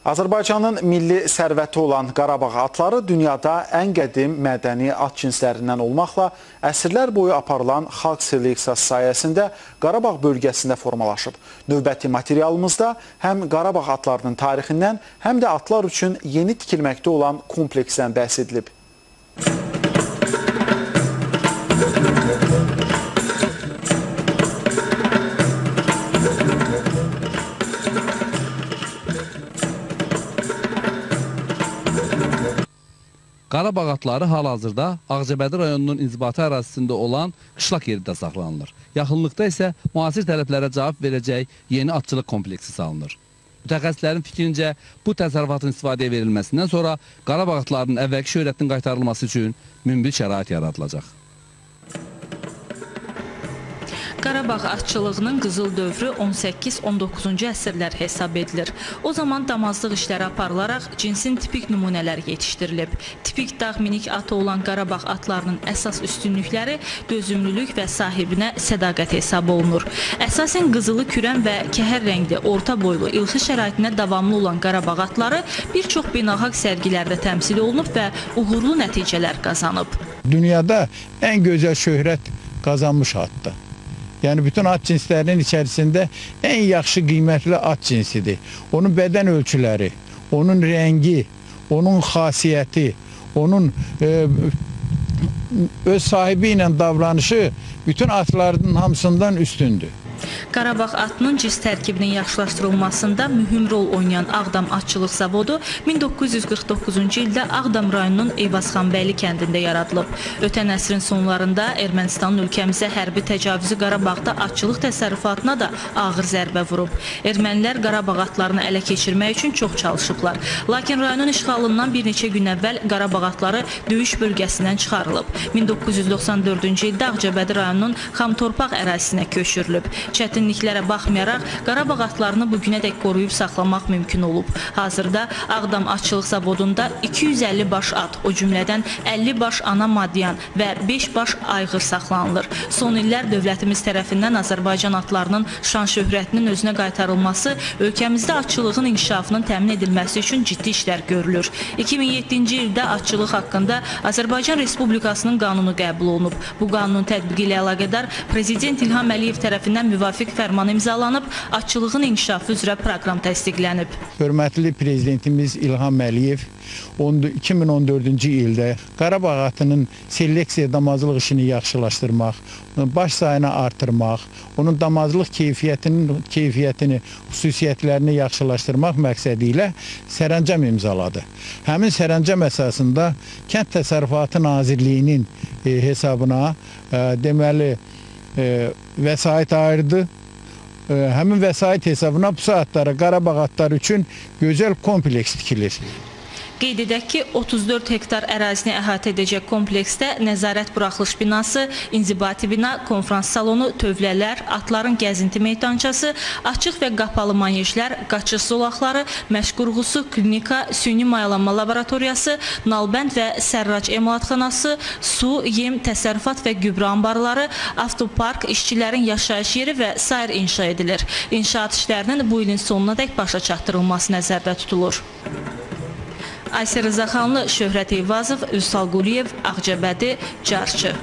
Azərbaycanın milli sərvəti olan Qarabağ atları dünyada ən qədim mədəni at cinslərindən olmaqla əsrlər boyu aparılan xalq seleksiyası sayəsində Qarabağ bölgəsində formalaşıb. Növbəti materialımızda həm Qarabağ atlarının tarixindən, həm də atlar üçün yeni tikilməkdə olan kompleksdən bəhs edilib. Qarabağ atları hal-hazırda Ağcabədi rayonunun inzibati ərazisində olan qışlaq yerində saxlanılır. Yaxınlıqda isə müasir tələblərə cavab verəcək yeni atçılıq kompleksi salınır. Mütəxəssislərin fikrincə bu təsərrüfatın istifadəyə verilməsindən sonra Qarabağ atlarının əvvəlki şöhrətinin qaytarılması üçün münbit şərait yaradılacaq. Qarabağ atçılığının qızıl dövrü 18-19-cu əsrlər hesab edilir. O zaman damazlıq işləri aparılaraq cinsin tipik nümunələri yetişdirilib. Tipik dağ minik atı olan Qarabağ atlarının əsas üstünlükləri dözümlülük və sahibinə sədaqət hesab olunur. Əsasən qızılı kürən və kəhər rəngli, orta boylu, ilxi şəraitinə davamlı olan Qarabağ atları bir çox beynəlxalq sərgilərdə təmsil olunub və uğurlu nəticələr qazanıb. Dünyada ən gözəl şöhrət qazanmış atdır. Yəni bütün at cinslərinin içərisində ən yaxşı qiymətli at cinsidir. Onun bədən ölçüləri, onun rəngi, onun xasiyyəti, onun e, öz sahibi ilə davranışı bütün atların hamısından üstündür. Qarabağ atının cins tərkibinin yaxşılaşdırılmasında mühüm rol oynayan Ağdam Atçılıq Zavodu 1949-cu ildə Ağdam rayonunun Eyvazxanbəyli kəndində yaradılıb. Ötən əsrin sonlarında Ermənistanın ölkəmizə hərbi təcavüzü Qarabağda atçılıq təsərrüfatına da ağır zərbə vurub. Ermənilər Qarabağ atlarını ələ keçirmək üçün çox çalışıblar. Lakin rayonun işğalından bir neçə gün əvvəl Qarabağ atları döyüş bölgəsindən çıxarılıb. 1994-cü ildə Ağcabədi rayonunun Xamtorpaq ərazisinə köçürülüb. Çətinliklərə baxmayaraq Qarabağ atlarını bu günədək qoruyub saxlamaq mümkün olub. Hazırda Ağdam Atçılıq Zavodunda 250 baş at, o cümlədən 50 baş ana madyan və 5 baş ayğır saxlanılır. Son illər dövlətimiz tərəfindən Azərbaycan atlarının şan şöhrətinin özünə qaytarılması, ölkəmizdə atçılığın inkişafının təmin edilməsi üçün ciddi işlər görülür. 2007-ci ildə atçılıq haqqında Azərbaycan Respublikasının qanunu qəbul olunub. Bu qanunun tətbiqi ilə əlaqədar Prezident İlham Əliyev tərəfindən müvafiq fərman imzalanıb, atçılığın inkişafı üzrə proqram təsdiqlənib. Hörmətli prezidentimiz İlham Əliyev 2014-cü ildə Qarabağ atının seleksiya damazlıq işini yaxşılaşdırmaq, baş sayını artırmaq, onun damazlıq keyfiyyətinin keyfiyyətini, xüsusiyyətlərini yaxşılaşdırmaq məqsədi ilə sərəncam imzaladı. Həmin sərəncam əsasında Kənd Təsərrüfatı Nazirliyinin e, hesabına e, deməli vəsait ayırdı. Həmin vəsait hesabına bu saatlara Qarabağ atları üçün gözəl kompleks tikilir. Qeyd edək ki, 34 hektar ərazini əhatə edəcək kompleksdə nəzarət buraxılış binası, inzibati bina, konfrans salonu, tövlələr, atların gəzinti meydançası, açıq və qapalı manejlər, qaçış zolaqları, məşq qurğusu, klinika, süni mayalanma laboratoriyası, nalbənd və sərrac emalatxanası, su, yem, təsərrüfat və gübrə anbarları, avtopark, işçilərin yaşayış yeri və sair inşa edilir. İnşaat işlərinin bu ilin sonuna dək başa çatdırılması nəzərdə tutulur. Aysel Rızaxanlı, Şöhrət Eyvazov, Üsal Quliyev, Ağcabədi, Carçı.